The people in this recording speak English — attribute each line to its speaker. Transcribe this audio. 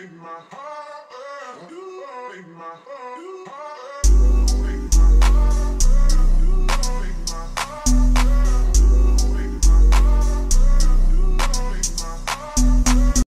Speaker 1: make my heart, you my heart.